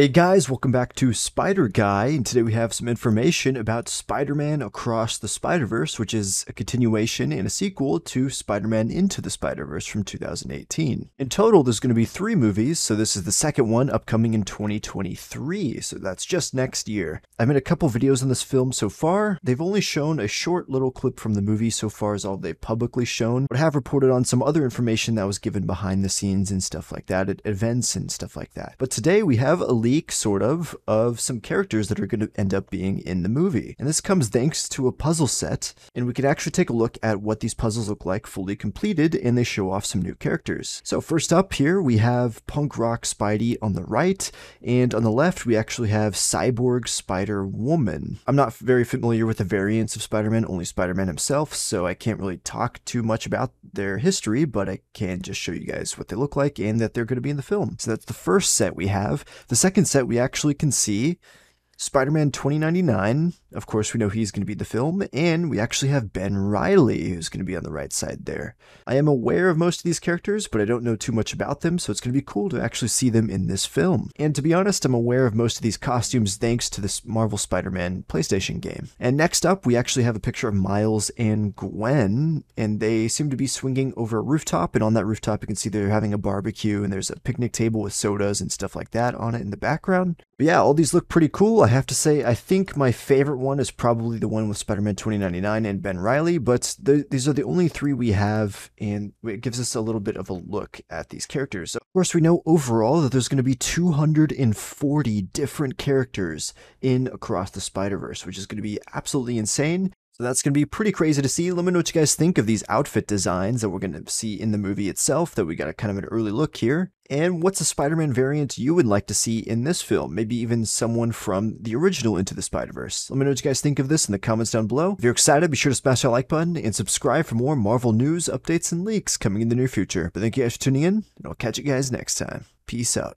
Hey guys, welcome back to Spider Guy, and today we have some information about Spider-Man Across the Spider-Verse, which is a continuation and a sequel to Spider-Man Into the Spider-Verse from 2018. In total, there's going to be three movies, so this is the second one upcoming in 2023, so that's just next year. I've made a couple videos on this film so far. They've only shown a short little clip from the movie so far as all they've publicly shown, but have reported on some other information that was given behind the scenes and stuff like that at events and stuff like that. But today we have a sort of, of some characters that are going to end up being in the movie. And this comes thanks to a puzzle set, and we can actually take a look at what these puzzles look like fully completed, and they show off some new characters. So first up here, we have Punk Rock Spidey on the right, and on the left, we actually have Cyborg Spider Woman. I'm not very familiar with the variants of Spider-Man, only Spider-Man himself, so I can't really talk too much about their history, but I can just show you guys what they look like and that they're going to be in the film. So that's the first set we have. The second set we actually can see Spider-Man 2099, of course we know he's going to be the film, and we actually have Ben Reilly who's going to be on the right side there. I am aware of most of these characters, but I don't know too much about them, so it's going to be cool to actually see them in this film. And to be honest, I'm aware of most of these costumes thanks to this Marvel Spider-Man PlayStation game. And next up, we actually have a picture of Miles and Gwen, and they seem to be swinging over a rooftop, and on that rooftop you can see they're having a barbecue, and there's a picnic table with sodas and stuff like that on it in the background. But yeah, all these look pretty cool. I have to say, I think my favorite one is probably the one with Spider-Man 2099 and Ben Reilly, but th these are the only three we have, and it gives us a little bit of a look at these characters. Of course, we know overall that there's going to be 240 different characters in Across the Spider-Verse, which is going to be absolutely insane. That's going to be pretty crazy to see. Let me know what you guys think of these outfit designs that we're going to see in the movie itself, that we got a kind of an early look here. And what's a Spider-Man variant you would like to see in this film? Maybe even someone from the original Into the Spider-Verse. Let me know what you guys think of this in the comments down below. If you're excited, be sure to smash that like button and subscribe for more Marvel news, updates, and leaks coming in the near future. But thank you guys for tuning in, and I'll catch you guys next time. Peace out.